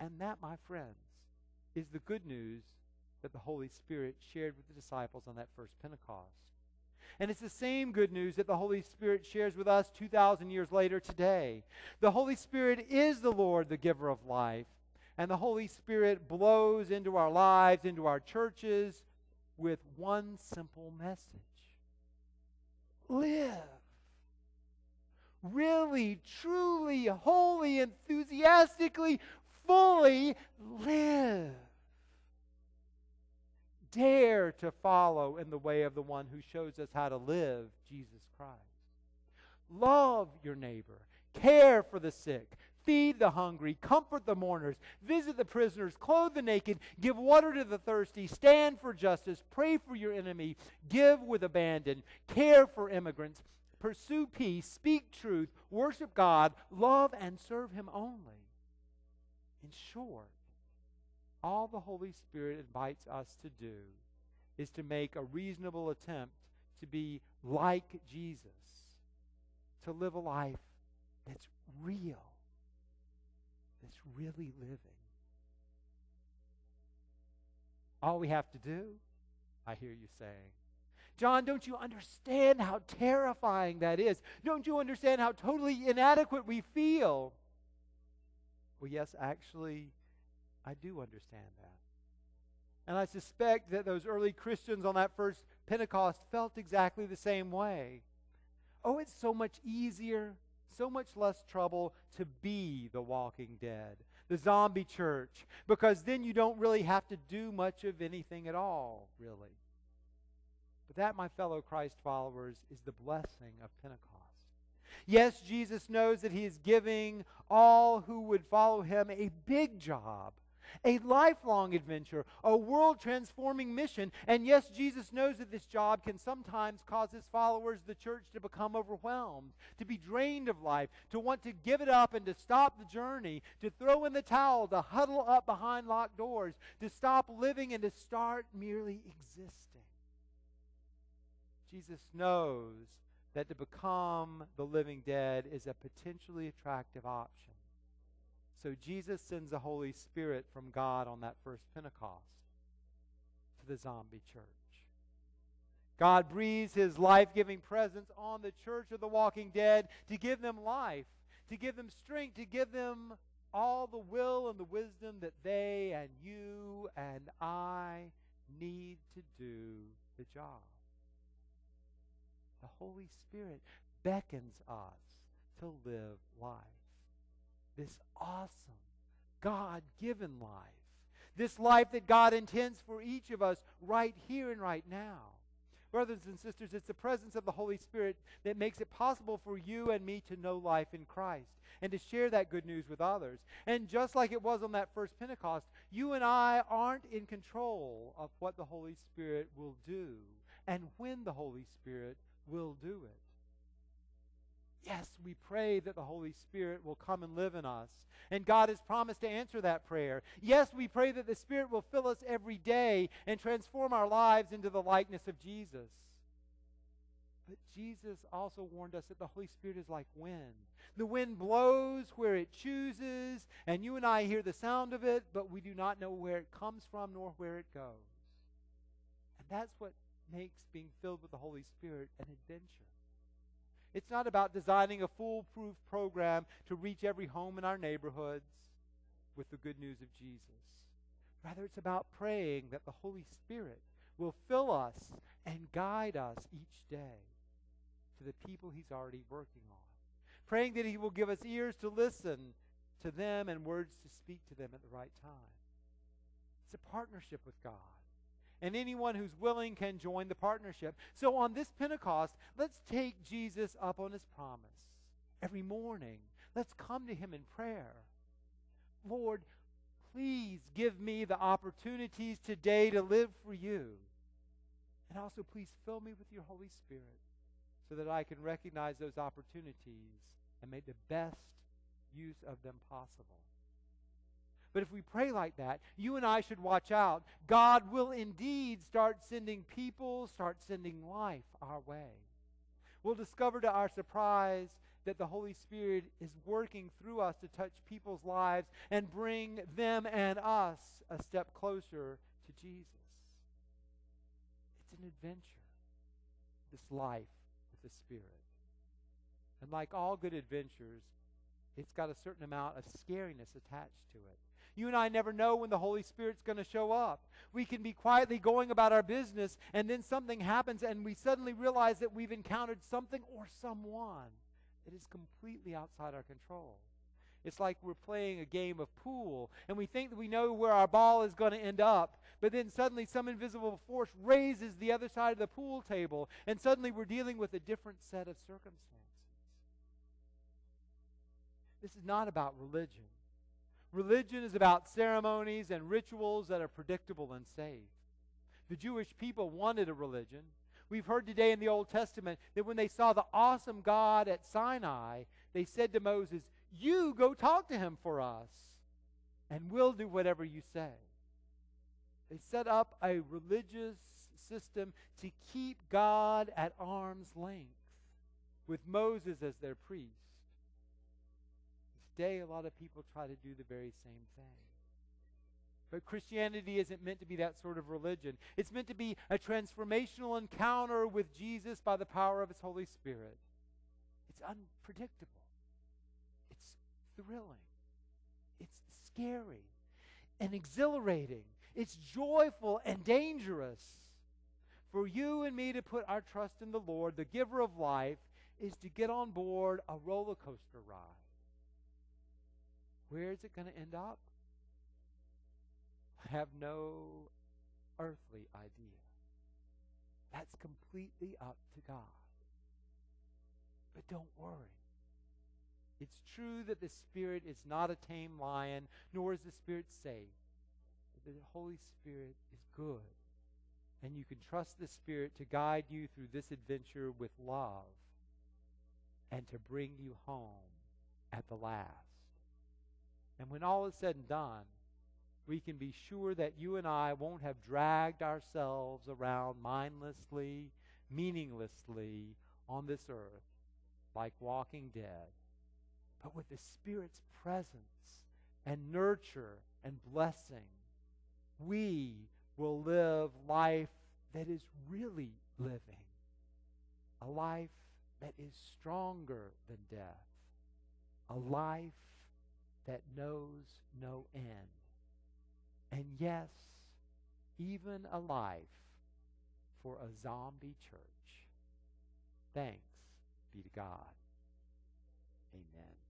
And that, my friends, is the good news that the Holy Spirit shared with the disciples on that first Pentecost. And it's the same good news that the Holy Spirit shares with us 2,000 years later today. The Holy Spirit is the Lord, the giver of life. And the Holy Spirit blows into our lives, into our churches, with one simple message live. Really, truly, wholly, enthusiastically, fully live. Dare to follow in the way of the one who shows us how to live, Jesus Christ. Love your neighbor, care for the sick, feed the hungry, comfort the mourners, visit the prisoners, clothe the naked, give water to the thirsty, stand for justice, pray for your enemy, give with abandon, care for immigrants, pursue peace, speak truth, worship God, love and serve Him only. In short, all the Holy Spirit invites us to do is to make a reasonable attempt to be like Jesus, to live a life that's real, that's really living. All we have to do, I hear you saying, John, don't you understand how terrifying that is? Don't you understand how totally inadequate we feel? Well, yes, actually, I do understand that. And I suspect that those early Christians on that first Pentecost felt exactly the same way. Oh, it's so much easier, so much less trouble to be the walking dead, the zombie church, because then you don't really have to do much of anything at all, really. But that, my fellow Christ followers, is the blessing of Pentecost. Yes, Jesus knows that he is giving all who would follow him a big job a lifelong adventure, a world transforming mission. And yes, Jesus knows that this job can sometimes cause his followers, the church, to become overwhelmed, to be drained of life, to want to give it up and to stop the journey, to throw in the towel, to huddle up behind locked doors, to stop living and to start merely existing. Jesus knows that to become the living dead is a potentially attractive option. So Jesus sends the Holy Spirit from God on that first Pentecost to the zombie church. God breathes his life giving presence on the church of the walking dead to give them life, to give them strength, to give them all the will and the wisdom that they and you and I need to do the job. The Holy Spirit beckons us to live life this awesome, God given life. This life that God intends for each of us right here and right now. Brothers and sisters, it's the presence of the Holy Spirit that makes it possible for you and me to know life in Christ and to share that good news with others. And just like it was on that first Pentecost, you and I aren't in control of what the Holy Spirit will do and when the Holy Spirit will do it. Yes, we pray that the Holy Spirit will come and live in us. And God has promised to answer that prayer. Yes, we pray that the Spirit will fill us every day and transform our lives into the likeness of Jesus. But Jesus also warned us that the Holy Spirit is like wind. The wind blows where it chooses, and you and I hear the sound of it, but we do not know where it comes from nor where it goes. And that's what makes being filled with the Holy Spirit an adventure. It's not about designing a foolproof program to reach every home in our neighborhoods with the good news of Jesus. Rather, it's about praying that the Holy Spirit will fill us and guide us each day to the people He's already working on. Praying that He will give us ears to listen to them and words to speak to them at the right time. It's a partnership with God and anyone who's willing can join the partnership. So on this Pentecost, let's take Jesus up on his promise. Every morning, let's come to him in prayer. Lord, please give me the opportunities today to live for you. And also, please fill me with your Holy Spirit so that I can recognize those opportunities and make the best use of them possible. But if we pray like that, you and I should watch out. God will indeed start sending people, start sending life our way. We'll discover to our surprise that the Holy Spirit is working through us to touch people's lives and bring them and us a step closer to Jesus. It's an adventure, this life with the Spirit. And like all good adventures, it's got a certain amount of scariness attached to it. You and I never know when the Holy Spirit's going to show up. We can be quietly going about our business, and then something happens, and we suddenly realize that we've encountered something or someone that is completely outside our control. It's like we're playing a game of pool, and we think that we know where our ball is going to end up, but then suddenly some invisible force raises the other side of the pool table, and suddenly we're dealing with a different set of circumstances. This is not about religion. Religion is about ceremonies and rituals that are predictable and safe. The Jewish people wanted a religion. We've heard today in the Old Testament that when they saw the awesome God at Sinai, they said to Moses, You go talk to him for us, and we'll do whatever you say. They set up a religious system to keep God at arm's length with Moses as their priest. Today, a lot of people try to do the very same thing. But Christianity isn't meant to be that sort of religion. It's meant to be a transformational encounter with Jesus by the power of His Holy Spirit. It's unpredictable, it's thrilling, it's scary and exhilarating, it's joyful and dangerous. For you and me to put our trust in the Lord, the giver of life, is to get on board a roller coaster ride. Where is it going to end up? I have no earthly idea. That's completely up to God. But don't worry. It's true that the Spirit is not a tame lion, nor is the Spirit safe. But the Holy Spirit is good. And you can trust the Spirit to guide you through this adventure with love and to bring you home at the last. And when all is said and done, we can be sure that you and I won't have dragged ourselves around mindlessly, meaninglessly on this earth like walking dead, but with the Spirit's presence and nurture and blessing, we will live life that is really living, a life that is stronger than death, a life that knows no end. And yes, even a life for a zombie church. Thanks be to God. Amen.